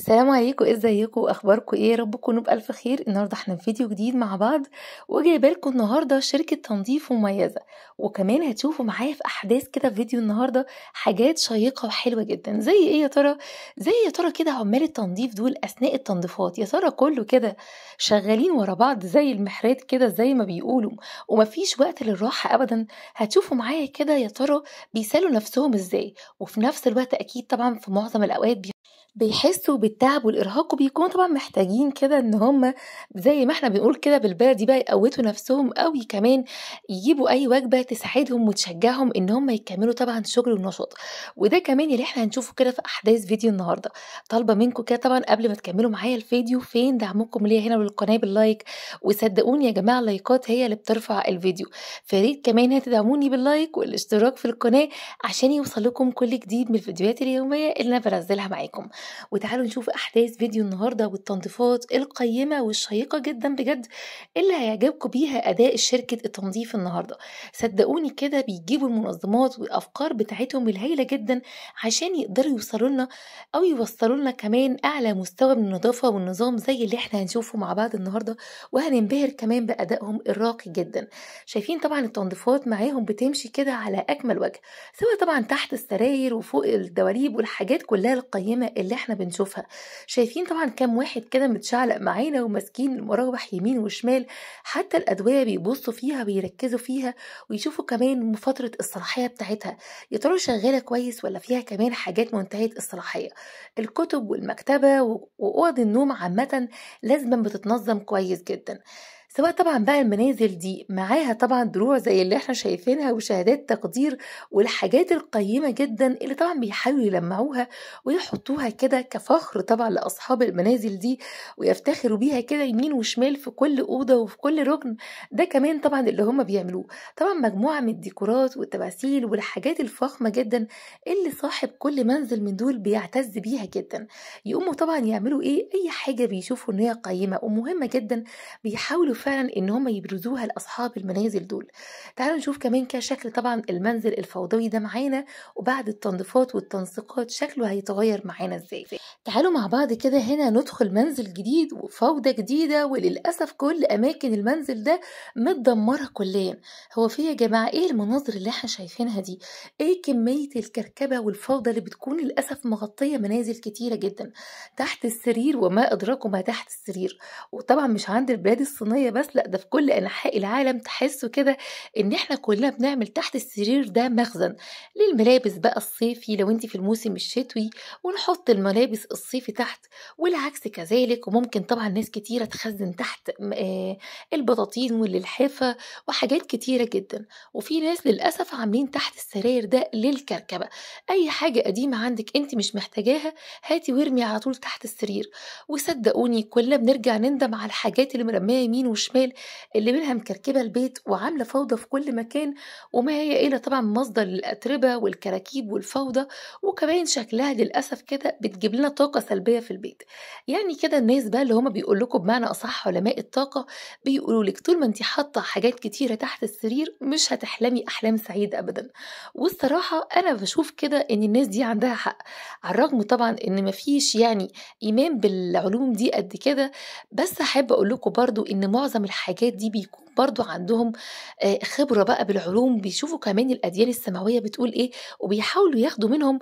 السلام عليكم إزيكم؟ أخباركم إيه؟ رب تكونوا بألف خير. النهارده إحنا في فيديو جديد مع بعض. وجايبه لكم النهارده شركة تنظيف مميزة. وكمان هتشوفوا معايا في أحداث كده في فيديو النهارده حاجات شيقة وحلوة جدا. زي إيه يا ترى؟ زي يا ترى كده عمال التنظيف دول أثناء التنظيفات. يا ترى كله كده شغالين ورا بعض زي المحرات كده زي ما بيقولوا. ومفيش وقت للراحة ابدا. هتشوفوا معايا كده يا ترى بيسالوا نفسهم إزاي. وفي نفس الوقت أكيد طبعا في معظم الأوقات بيحسوا بالتعب والإرهاق وبيكونوا طبعا محتاجين كده إن هم زي ما إحنا بنقول كده بالبلدي بقى يقوتوا نفسهم قوي كمان يجيبوا أي وجبة تساعدهم وتشجعهم إن هم يكملوا طبعا شغل ونشاط. وده كمان اللي إحنا هنشوفه كده في أحداث فيديو النهاردة. طالبة منكم كده طبعا قبل ما تكملوا معايا الفيديو فين؟ دعمكم ليا هنا بالقناة بال like وصدقوني يا جماعة اللايكات هي اللي بترفع الفيديو. فريد كمان هتدعموني باللايك والاشتراك في القناة عشان يوصل لكم كل جديد من الفيديوهات اليومية اللي أنا بنزلها معاكم. وتعالوا نشوف أحداث فيديو النهاردة والتنظيفات القيمة والشيقة جدا بجد اللي هيعجبكم بيها أداء شركة التنظيف النهاردة. صدقوني كده بيجيبوا المنظمات والأفكار بتاعتهم الهايلة جدا عشان يقدروا يوصلوا لنا أو يوصلوا لنا كمان أعلى مستوى من النظافة والنظام زي اللي إحنا هنشوفه مع بعض النهاردة وهننبهر كمان بأدائهم الراقي جدا. شايفين طبعا التنظيفات معاهم بتمشي كده على أكمل وجه سواء طبعا تحت السراير وفوق الدواليب والحاجات كلها القيمة اللي إحنا بنشوفها. شايفين طبعا كام واحد كده متشعلق معانا وماسكين المراوح يمين وشمال حتى الأدوية بيبصوا فيها بيركزوا فيها ويشوفوا كمان فترة الصلاحية بتاعتها. يا ترى شغالة كويس ولا فيها كمان حاجات منتهية الصلاحية؟ الكتب والمكتبة وأوض النوم عامة لازم بتتنظم كويس جدا. سواء طبعا بقى المنازل دي معاها طبعا دروع زي اللي إحنا شايفينها وشهادات تقدير والحاجات القيمة جدا اللي طبعا بيحاولوا يلمعوها ويحطوها كده كفخر طبعا لأصحاب المنازل دي ويفتخروا بيها كده يمين وشمال في كل أوضة وفي كل ركن. ده كمان طبعا اللي هم بيعملوه. طبعا مجموعة من الديكورات والتماثيل والحاجات الفخمة جدا اللي صاحب كل منزل من دول بيعتز بيها جدا. يقوموا طبعا يعملوا إيه؟ أي حاجة بيشوفوا إن هي قيمة ومهمة جدا بيحاولوا فعلا إن هم يبرزوها لأصحاب المنازل دول. تعالوا نشوف كمان كده شكل طبعا المنزل الفوضوي ده معانا وبعد التنظيفات والتنسيقات شكله هيتغير معانا إزاي؟ تعالوا مع بعض كده هنا ندخل منزل جديد وفوضى جديدة وللأسف كل أماكن المنزل ده متدمرة كليا. هو في يا جماعة إيه المناظر اللي إحنا شايفينها دي؟ إيه كمية الكركبة والفوضى اللي بتكون للأسف مغطية منازل كتيرة جدا تحت السرير وما أدراكم ما تحت السرير؟ وطبعا مش عند البلاد بس لأ ده في كل أنحاء العالم تحسوا كده إن إحنا كلنا بنعمل تحت السرير ده مخزن. للملابس بقى الصيفي لو انت في الموسم الشتوي ونحط الملابس الصيفي تحت والعكس كذلك؟ وممكن طبعا ناس كتيرة تخزن تحت البطاطين واللحافة وحاجات كتيرة جدا. وفي ناس للأسف عاملين تحت السراير ده للكركبة. أي حاجة قديمة عندك انت مش محتاجاها هاتي وارمي على طول تحت السرير. وصدقوني كلنا بنرجع نندم على الحاجات اللي مرمية يمين وشمال اللي منها مكركبة البيت وعاملة فوضى في كل مكان وما هي إلا طبعا مصدر للأتربة والكراكيب والفوضى وكمان شكلها للأسف كده بتجيب لنا طاقة سلبية في البيت. يعني كده الناس بقى اللي هما بيقول لكم بمعنى أصح علماء الطاقة بيقولوا لك طول ما انت حاطة حاجات كتيرة تحت السرير مش هتحلمي أحلام سعيدة أبدا. والصراحة أنا بشوف كده إن الناس دي عندها حق على الرغم طبعا إن مفيش يعني إيمان بالعلوم دي قد كده بس أحب أقول لكم برضو إن معظم الحاجات دي بيكون برضو عندهم خبرة بقى بالعلوم بيشوفوا كمان الأديان السماوية بتقول إيه وبيحاولوا ياخدوا منهم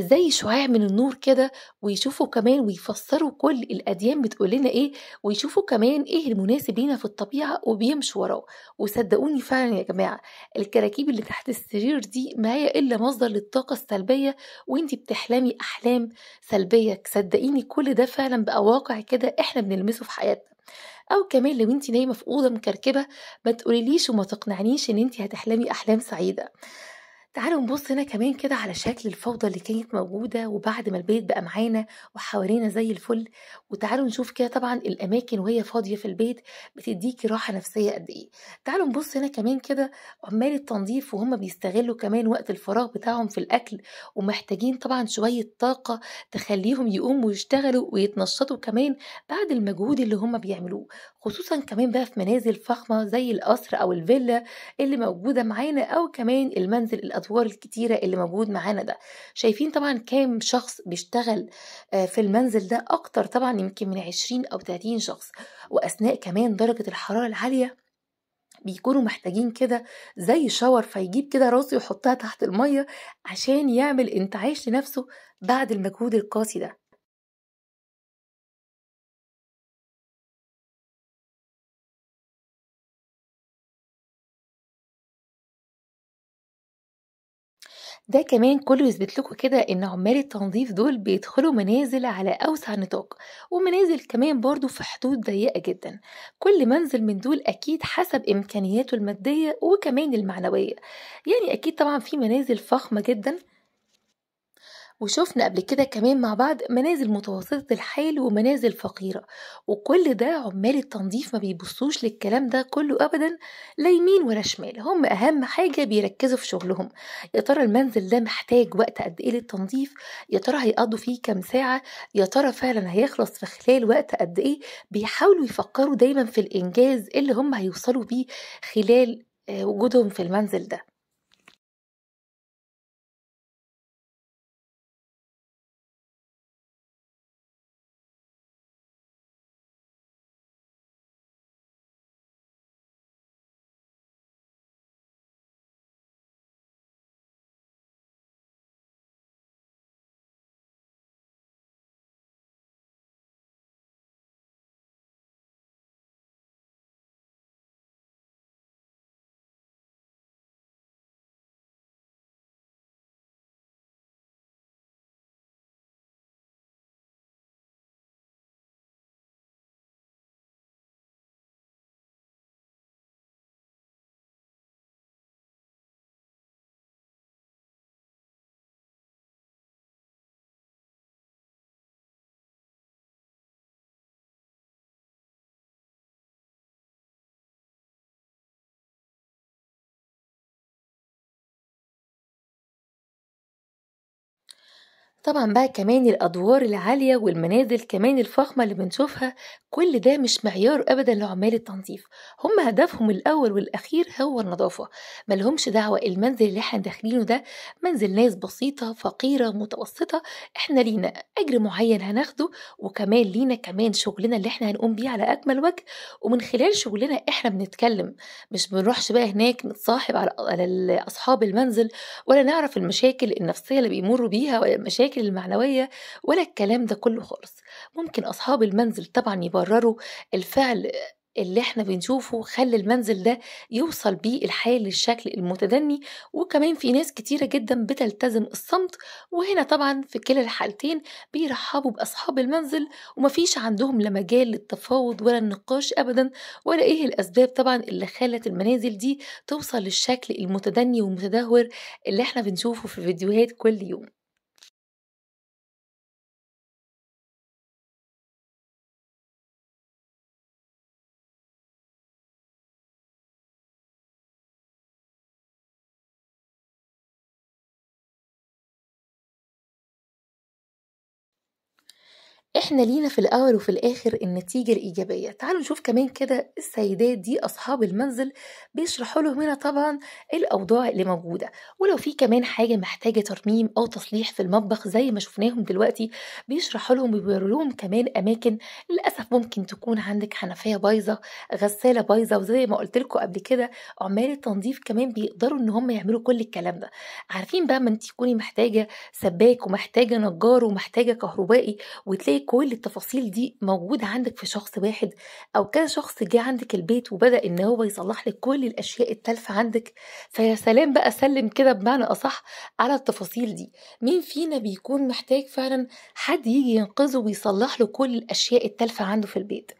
زي شعاع من النور كده ويشوفوا كمان ويفسروا كل الأديان بتقول لنا إيه ويشوفوا كمان إيه المناسب لينا في الطبيعة وبيمشوا وراه وصدقوني فعلا يا جماعة الكراكيب اللي تحت السرير دي ما هي إلا مصدر للطاقة السلبية وانتي بتحلمي أحلام سلبية. صدقيني كل ده فعلا بقى واقع كده إحنا بنلمسه في حياتنا. أو كمان لو انت نايمة في أوضة مكركبة ما تقوليليش وما تقنعنيش إن انت هتحلمي أحلام سعيدة. تعالوا نبص هنا كمان كده على شكل الفوضى اللي كانت موجودة وبعد ما البيت بقى معانا وحوالينا زي الفل. وتعالوا نشوف كده طبعا الأماكن وهي فاضية في البيت بتديكي راحة نفسية قد إيه. تعالوا نبص هنا كمان كده عمال التنظيف وهم بيستغلوا كمان وقت الفراغ بتاعهم في الأكل ومحتاجين طبعا شوية طاقة تخليهم يقوموا ويشتغلوا ويتنشطوا كمان بعد المجهود اللي هم بيعملوه. خصوصا كمان بقى في منازل فخمة زي القصر أو الفيلا اللي موجودة معانا أو كمان المنزل الأدوار الأدوار الكتيرة اللي موجود معانا ده. شايفين طبعا كام شخص بيشتغل آه، في المنزل ده أكتر طبعا يمكن من 20 أو 30 شخص. وأثناء كمان درجة الحرارة العالية بيكونوا محتاجين كده زي شاور فيجيب كده راسه يحطها تحت المية عشان يعمل انتعاش لنفسه بعد المجهود القاسي ده. ده كمان كله يثبت لكم كده إن عمال التنظيف دول بيدخلوا منازل على أوسع نطاق ومنازل كمان برضو في حدود ضيقة جدا. كل منزل من دول أكيد حسب إمكانياته المادية وكمان المعنوية. يعني أكيد طبعا في منازل فخمة جدا وشفنا قبل كده كمان مع بعض منازل متوسطة الحال ومنازل فقيرة وكل ده عمال التنظيف ما بيبصوش للكلام ده كله أبدا لا يمين ولا شمال هم أهم حاجة بيركزوا في شغلهم. يا ترى المنزل ده محتاج وقت قد إيه للتنظيف؟ يا ترى هيقضوا فيه كام ساعة؟ يا ترى فعلا هيخلص في خلال وقت قد إيه؟ بيحاولوا يفكروا دايما في الإنجاز اللي هم هيوصلوا بيه خلال آه، وجودهم في المنزل ده. طبعا بقى كمان الأدوار العالية والمنازل كمان الفخمة اللي بنشوفها كل ده مش معيار أبدا لعمال التنظيف. هم هدفهم الأول والأخير هو النظافة. ملهمش دعوة المنزل اللي إحنا داخلينه ده. منزل ناس بسيطة فقيرة متوسطة إحنا لينا أجر معين هناخده وكمان لينا كمان شغلنا اللي إحنا هنقوم بيه على أكمل وجه. ومن خلال شغلنا إحنا بنتكلم. مش بنروحش بقى هناك نتصاحب على أصحاب المنزل ولا نعرف المشاكل النفسية اللي بيمروا بيها ولا المشاكل المعنوية ولا الكلام ده كله خالص. ممكن أصحاب المنزل طبعا يبرروا الفعل اللي إحنا بنشوفه خلى المنزل ده يوصل بيه الحال للشكل المتدني. وكمان في ناس كتيرة جدا بتلتزم الصمت وهنا طبعا في كلا الحالتين بيرحبوا بأصحاب المنزل ومفيش عندهم لا مجال للتفاوض ولا النقاش أبدا. ولا إيه الأسباب طبعا اللي خلت المنازل دي توصل للشكل المتدني والمتدهور اللي إحنا بنشوفه في الفيديوهات كل يوم. إحنا لينا في الأول وفي الآخر النتيجة الإيجابية. تعالوا نشوف كمان كده السيدات دي أصحاب المنزل بيشرحوا لهم هنا طبعا الأوضاع اللي موجودة. ولو في كمان حاجة محتاجة ترميم أو تصليح في المطبخ زي ما شفناهم دلوقتي بيشرحوا لهم وبيوروا لهم كمان أماكن للأسف ممكن تكون عندك حنفية بايظة غسالة بايظة وزي ما قلت لكم قبل كده عمال التنظيف كمان بيقدروا إن هم يعملوا كل الكلام ده. عارفين بقى ما انت تكوني محتاجة سباك ومحتاجة نجار ومحتاجة كهربائي وتلاقي كل التفاصيل دي موجودة عندك في شخص واحد أو كذا شخص جه عندك البيت وبدأ إن هو يصلح لك كل الأشياء التالفة عندك. فيا سلام بقى سلم كده بمعنى أصح على التفاصيل دي. مين فينا بيكون محتاج فعلا حد يجي ينقذه ويصلح له كل الأشياء التالفة عنده في البيت؟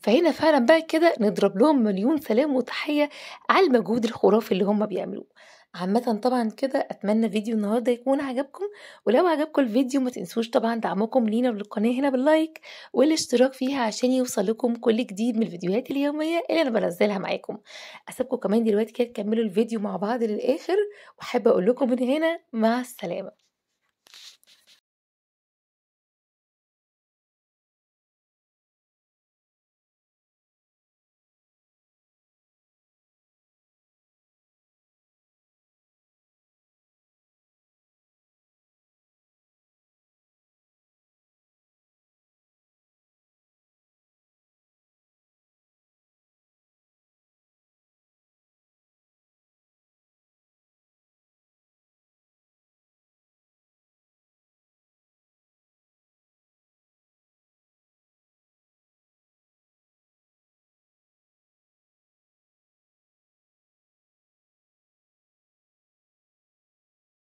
فهنا فعلا بقى كده نضرب لهم مليون سلام وتحية على المجهود الخرافي اللي هم بيعملوه. عامة طبعا كده أتمنى فيديو النهاردة يكون عجبكم ولو عجبكم الفيديو ما تنسوش طبعا دعمكم لينا وللقناة هنا باللايك والاشتراك فيها عشان يوصل لكم كل جديد من الفيديوهات اليومية اللي أنا بنزلها معاكم. أسيبكم كمان دلوقتي كده تكملوا الفيديو مع بعض للآخر وأحب أقول لكم من هنا مع السلامة.